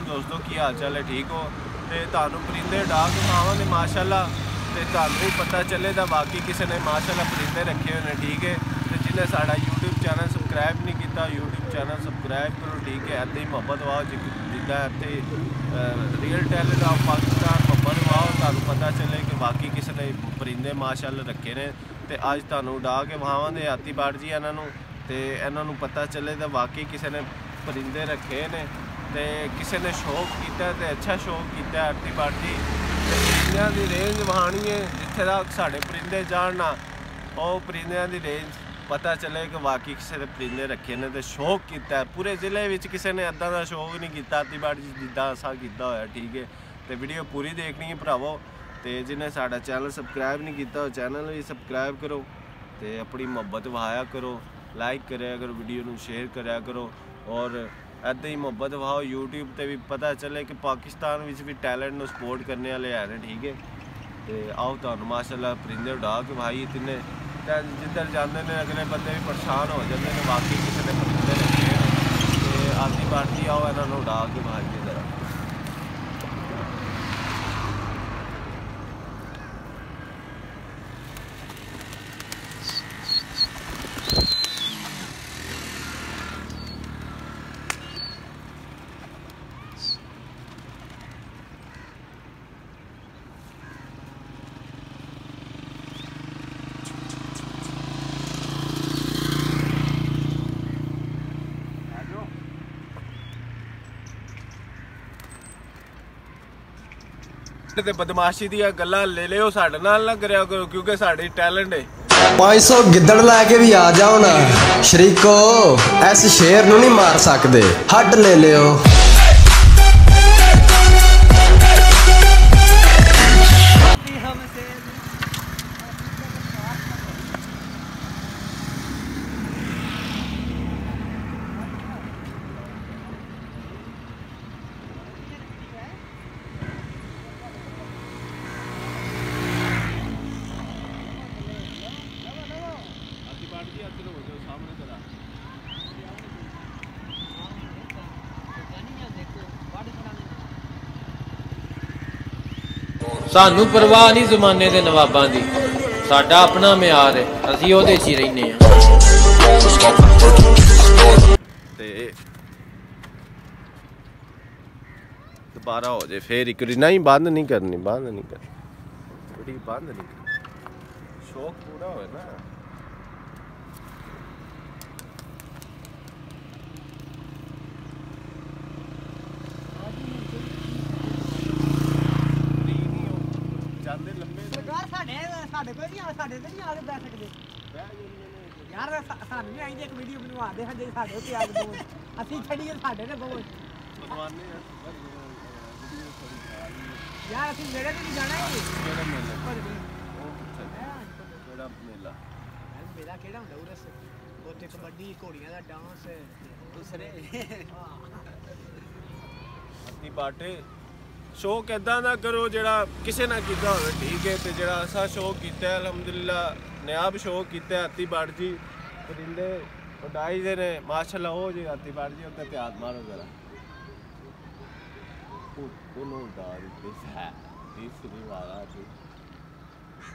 ਅਲੈਕੁਮ ਦੋਸਤੋ, ਕੀ ਹਾਲ ਚਾਲ ਹੈ? ਠੀਕ ਹੋ? ਤੇ ਤੁਹਾਨੂੰ ਪਰਿੰਦੇ ਡਾਕ ਖਾਵਾਂਗੇ ਮਾਸ਼ਾਅੱਲਾ। ਤੇ ਤੁਹਾਨੂੰ ਵੀ ਪਤਾ ਚੱਲੇ ਤਾਂ ਬਾਕੀ ਕਿਸੇ ਨੇ, ਮਾਸ਼ਾਅੱਲਾ, ਪਰਿੰਦੇ ਰੱਖੇ ਹੋਏ ਨੇ, ਠੀਕ ਹੈ? ਤੇ ਜਿਹਨੇ ਸਾਡਾ YouTube ਚੈਨਲ ਸਬਸਕ੍ਰਾਈਬ ਨਹੀਂ ਕੀਤਾ, YouTube ਚੈਨਲ ਸਬਸਕ੍ਰਾਈਬ ਕਰੋ, ਠੀਕ ਹੈ? ਇੱਥੇ ਹੀ ਮੁਹੱਬਤ ਵਾਓ ਜਿੱਦਾਂ ਇੱਥੇ ਰੀਅਲ ਟੈਲੈਂਟ ਆਫ ਪਾਕਿਸਤਾਨ ਮੁਹੱਬਤ ਵਾਓ। ਤੁਹਾਨੂੰ ਪਤਾ ਚੱਲੇ ਕਿ ਬਾਕੀ ਕਿਸੇ ਨੇ ਪਰਿੰਦੇ, ਮਾਸ਼ਾਅੱਲਾ, ਰੱਖੇ ਨੇ। ਤੇ ਅੱਜ ਤੁਹਾਨੂੰ ਉਡਾ ਕੇ ਵਹਾਵਾਂਗੇ ਹਾਤੀ ਬਾੜ ਜੀ ਇਹਨਾਂ ਨੂੰ। ਤੇ ਇਹਨਾਂ ਨੂੰ ਪਤਾ ਚੱਲੇ ਤਾਂ ਵਾਕਈ ਕਿਸੇ ਨੇ ਪਰਿੰਦੇ ਰੱਖੇ ਨੇ। ਤੇ ਕਿਸੇ ਨੇ ਸ਼ੌਕ ਕੀਤਾ ਤੇ ਅੱਛਾ ਸ਼ੌਕ ਕੀਤਾ ਹਾਤੀ ਬਾੜ ਪਰਿੰਦਿਆਂ ਦੀ ਰੇਂਜ ਵਹਾਣੀ ਹੈ ਜਿੱਥੇ ਤੱਕ ਸਾਡੇ ਪਰਿੰਦੇ ਜਾਣ ਨਾ, ਉਹ ਪਰਿੰਦਿਆਂ ਦੀ ਰੇਂਜ ਪਤਾ ਚੱਲੇ ਕਿ ਵਾਕਈ ਕਿਸੇ ਨੇ ਪਰਿੰਦੇ ਰੱਖੇ ਨੇ ਤੇ ਸ਼ੌਕ ਕੀਤਾ। ਪੂਰੇ ਜ਼ਿਲ੍ਹੇ ਵਿੱਚ ਕਿਸੇ ਨੇ ਅੱਦਾਂ ਦਾ ਸ਼ੌਕ ਨਹੀਂ ਕੀਤਾ ਹਾਤੀ ਬਾੜ ਜਿੱਦਾਂ ਅਸਾਂ ਕੀਤਾ ਹੋਇਆ, ਠੀਕ ਹੈ ਤੇ ਵੀਡੀਓ ਪੂਰੀ ਦੇਖਣੀ ਹੈ ਭਰਾਵੋ। ਤੇ ਜਿਹਨੇ ਸਾਡਾ ਚੈਨਲ ਸਬਸਕ੍ਰਾਈਬ ਨਹੀਂ ਕੀਤਾ, ਉਹ ਚੈਨਲ ਵੀ ਸਬਸਕ੍ਰਾਈਬ ਕਰੋ ਤੇ ਆਪਣੀ ਮੁਹੱਬਤ ਵਹਾਇਆ ਕਰੋ। ਲਾਈਕ ਕਰਿਆ ਕਰੋ ਵੀਡੀਓ ਨੂੰ ਸ਼ੇਅਰ ਕਰਿਆ ਕਰੋ। ਔਰ ਐਦਾਂ ਹੀ ਮੁਹੱਬਤ ਵਹਾਓ, YouTube ਤੇ ਵੀ ਪਤਾ ਚੱਲੇ ਕਿ ਪਾਕਿਸਤਾਨ ਵਿੱਚ ਵੀ ਟੈਲੈਂਟ ਨੂੰ ਸਪੋਰਟ ਕਰਨੇ ਵਾਲੇ ਹੈ ਨੇ, ਠੀਕ ਹੈ। ਤੇ ਆਓ ਤੁਹਾਨੂੰ ਮਾਸ਼ਾਅੱਲਾ ਪਰਿੰਦੇ ਉਡਾ ਕੇ ਭਾਈ ਤਿੰਨੇ ਤਾਂ ਜਿੱਧਰ ਜਾਂਦੇ ਨੇ, ਅਗਲੇ ਬੰਦੇ ਵੀ ਪਰੇਸ਼ਾਨ ਹੋ ਜਾਂਦੇ ਨੇ, ਬਾਕੀ ਕਿਸੇ ਨੇ ਪਰਿੰਦੇ ਰੱਖੇ ਨੇ ਤੇ ਆਦੀ ਬਾੜੀ ਆਓ, ਇਹਨਾਂ ਨੂੰ ਉਡਾ ਕੇ ਭਾਈ ਜਰਾ ਤੇ ਬਦਮਾਸ਼ੀ ਦੀਆਂ ਗੱਲਾਂ ਲੈ ਲਿਓ, ਸਾਡੇ ਨਾਲ ਨਾ ਕਰਿਆ ਕਰੋ, ਕਿਉਂਕਿ ਸਾਡੀ ਟੈਲੈਂਟ ਹੈ 500 ਗਿੱਦੜ ਲੈ ਕੇ ਵੀ ਆ ਜਾਓ ਨਾ। ਸ਼ਰੀਕੋ, ਇਸ ਸ਼ੇਰ ਨੂੰ ਨਹੀਂ ਮਾਰ ਸਕਦੇ। ਹੱਟ ਲੈ ਲਿਓ। ਸਾਨੂੰ ਪਰਵਾਹ ਨਹੀਂ ਜ਼ਮਾਨੇ ਦੇ ਨਵਾਬਾਂ ਦੀ। ਸਾਡਾ ਆਪਣਾ ਮਿਆਰ ਹੈ ਅਸੀਂ ਉਹਦੇ 'ਚ ਹੀ ਰਹਿੰਦੇ ਹਾਂ। ਤੇ ਦੁਬਾਰਾ ਹੋ ਜੇ ਫੇਰ ਇੱਕ ਵਾਰੀ ਨਹੀਂ ਬੰਦ ਨਹੀਂ ਕਰਨੀ ਬੰਦ ਨਹੀਂ ਕਰਨੀ। ਥੋੜੀ ਬੰਦ ਨਹੀਂ ਕਰਨੀ। ਸ਼ੌਕ ਪੂਰਾ ਹੋਏ ਨਾ। ਸਾਡੇ ਕੋਲ ਨਹੀਂ ਆ ਸਾਡੇ ਤੇ ਨਹੀਂ ਆ ਕੇ ਬੈਠ ਸਕਦੇ। ਯਾਰ ਸਾ- ਸਾਨੂੰ ਵੀ ਆਈਂਦੇ ਇੱਕ ਵੀਡੀਓ ਬਣਵਾ ਦੇ ਸਾਡੇ ਸਾਡੇ ਉੱਤੇ ਆ ਕੇ ਬੋਲ। ਅਸੀਂ ਛੱਡੀਏ ਸਾਡੇ ਤੇ ਬੋਲ। ਬਣਵਾਨੇ ਆ ਵੀਡੀਓ ਥੋੜੀ ਹੀ ਯਾਰ ਅਸੀਂ ਮੇਰੇ ਤੇ ਨਹੀਂ ਜਾਣਾ ਹੀ ਕਿਹੜਾ ਮੇਲਾ? ਪਰ ਵੀ ਉਹ ਕਿੱਥੇ? ਕਿਹੜਾ ਮੇਲਾ? ਮੇਰਾ ਕਿਹੜਾ ਹੁੰਦਾ ਉਰਸ ਉੱਥੇ ਕਬੱਡੀ ਘੋੜੀਆਂ ਦਾ ਡਾਂਸ ਦੂਸਰੇ? ਅੱਧੀ ਬਾਟੇ ਸ਼ੌਕ ਇਦਾਂ ਦਾ ਕਰੋ ਜਿਹੜਾ ਕਿਸੇ ਨਾ ਕੀਤਾ ਹੋਵੇ ਠੀਕ ਹੈ ਤੇ ਜਿਹੜਾ ਅਸਾਂ ਸ਼ੌਕ ਕੀਤਾ ਅਲਹਮਦੁਲਿਲਾ ਨਿਆਬ ਸ਼ੌਕ ਕੀਤਾ ਹੈ, ਬਾੜ ਜੀ ਪਰਿੰਦੇ ਉਡਾਈ ਦੇ ਨੇ ਮਾਸ਼ਾਅੱਲਾ ਉਹ ਜੀ ਹਾਥੀ ਬਾੜ ਜੀ ਉੱਤੇ ਧਿਆਨ ਮਾਰੋ ਜ਼ਰਾ। ਉਹਨੂੰ ਉਡਾ ਦਿੱਤੇ ਹੈ ਤੀਸਰੀ ਵਾਰ ਜੀ।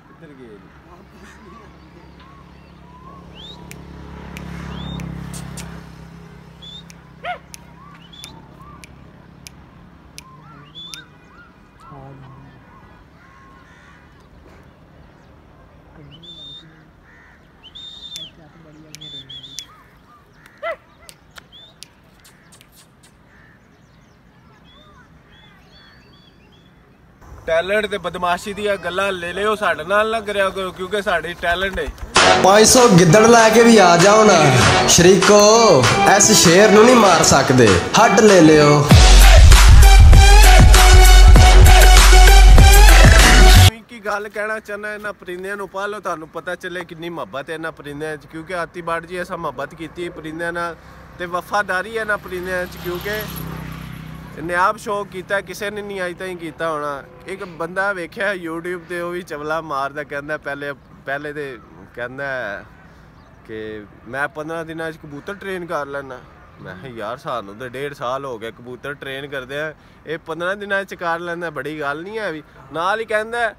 ਕਿੱਧਰ ਗਏ ਜੀ ਟੈਲੈਂਟ ਤੇ ਬਦਮਾਸ਼ੀ ਦੀਆਂ ਗੱਲਾਂ ਲੈ ਲਿਓ ਸਾਡੇ ਨਾਲ ਨਾ ਕਰਿਆ ਕਰੋ ਕਿਉਂਕਿ ਸਾਡੀ ਟੈਲੈਂਟ ਹੈ 500 ਗਿੱਦੜ ਲੈ ਕੇ ਵੀ ਆ ਜਾਓ ਨਾ। ਸ਼ਰੀਕੋ ਇਸ ਸ਼ੇਰ ਨੂੰ ਨਹੀਂ ਮਾਰ ਸਕਦੇ। ਹੱਡ ਲੈ ਲਿਓ। ਗੱਲ ਕਹਿਣਾ ਚਾਹੁੰਦਾ ਇਹਨਾਂ ਪਰਿੰਦਿਆਂ ਨੂੰ ਪਾਲੋ ਤੁਹਾਨੂੰ ਪਤਾ ਚੱਲੇ ਕਿੰਨੀ ਮੁਹੱਬਤ ਹੈ ਇਹਨਾਂ ਪਰਿੰਦਿਆਂ 'ਚ ਕਿਉਂਕਿ ਆਤੀ ਬਾੜ ਜੀ ਐਸਾ ਮੁਹੱਬਤ ਕੀਤੀ ਪਰਿੰਦਿਆਂ ਨਾਲ ਤੇ ਵਫਾਦਾਰੀ ਹੈ ਇਹਨਾਂ ਪਰਿੰਦਿਆਂ 'ਚ ਕਿਉਂਕਿ ਆਪ ਸ਼ੌਕ ਕੀਤਾ, ਕਿਸੇ ਨੇ ਨਹੀਂ ਅਜੇ ਤਾਈਂ ਕੀਤਾ ਹੋਣਾ। ਇੱਕ ਬੰਦਾ ਵੇਖਿਆ YouTube ਤੇ, ਉਹ ਵੀ ਚਵਲਾ ਮਾਰਦਾ, ਕਹਿੰਦਾ ਪਹਿਲੇ ਪਹਿਲੇ ਤੇ ਕਹਿੰਦਾ ਕਿ ਮੈਂ 15 ਦਿਨਾਂ 'ਚ ਕਬੂਤਰ ਟ੍ਰੇਨ ਕਰ ਲੈਣਾ ਮੈਂ ਕਿਹਾ, ਯਾਰ ਸਾਨੂੰ ਤਾਂ ਡੇਢ ਸਾਲ ਹੋ ਗਿਆ ਕਬੂਤਰ ਟ੍ਰੇਨ ਕਰਦੇ ਆ। ਇਹ 15 ਦਿਨਾਂ ਚ ਕਰ ਲੈਂਦਾ, ਬੜੀ ਗੱਲ ਨਹੀਂ ਹੈ ਵੀ। ਨਾਲ ਹੀ ਕਹਿੰਦਾ,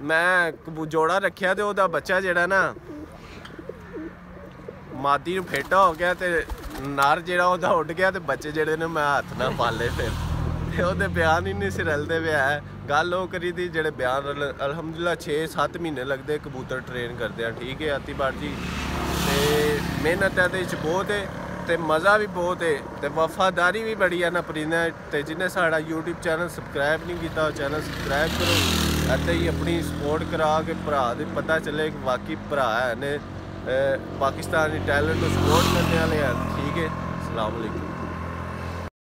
ਮੈਂ ਕਬੂ, ਜੋੜਾ ਰੱਖਿਆ ਤੇ ਉਹਦਾ ਬੱਚਾ ਜਿਹੜਾ ਨਾ ਮਾਦੀ ਨੂੰ ਫੇਟਾ ਹੋ ਗਿਆ ਤੇ ਨਰ ਜਿਹੜਾ ਉਹਦਾ ਉੱਡ ਗਿਆ ਤੇ ਬੱਚੇ ਜਿਹੜੇ ਨੇ ਮੈਂ ਹੱਥ ਨਾਲ ਪਾਲੇ ਫਿਰ। ਤੇ ਉਹਦੇ ਬਿਆਨ ਹੀ ਨਹੀਂ ਸੀ ਰਲਦੇ ਪਿਆ। ਹੈ ਗੱਲ ਉਹ ਕਰੀ ਦੀ ਜਿਹੜੇ ਬਿਆਨ ਰਲ- ਅਲਹਮਦੁਲਿਲਾ 6-7 ਮਹੀਨੇ ਲੱਗਦੇ ਕਬੂਤਰ ਟ੍ਰੇਨ ਕਰਦੇ ਆ। ਠੀਕ ਹੈ ਆਤੀਬਾੜ ਜੀ। ਤੇ ਮਿਹਨਤ ਇਹਦੇ ਵਿੱਚ ਬਹੁਤ ਹੈ ਤੇ ਮਜ਼ਾ ਵੀ ਬਹੁਤ ਹੈ ਤੇ ਵਫਾਦਾਰੀ ਵੀ ਬੜੀ ਹੈ ਨਾ ਪਰਿੰਦਿਆਂ ਤੇ ਜਿਹਨੇ ਸਾਡਾ YouTube ਚੈਨਲ ਸਬਸਕ੍ਰਾਈਬ ਨਹੀਂ ਕੀਤਾ, ਉਹ ਚੈਨਲ ਸਬਸਕ੍ਰਾਈਬ ਕਰੋ। ਅਤੇ ਹੀ ਆਪਣੀ ਸਪੋਰਟ ਕਰਾ ਕੇ ਭਰਾ ਦੇ ਪਤਾ ਚੱਲੇ ਕਿ ਵਾਕਈ ਭਰਾ ਹੈ ਨੇ ਅਹ ਪਾਕਿਸਤਾਨੀ ਟੈਲੈਂਟ ਨੂੰ ਸਪੋਰਟ ਕਰਨ ਵਾਲੇ ਆ। ਠੀਕ ਹੈ ਅਸਲਾਮ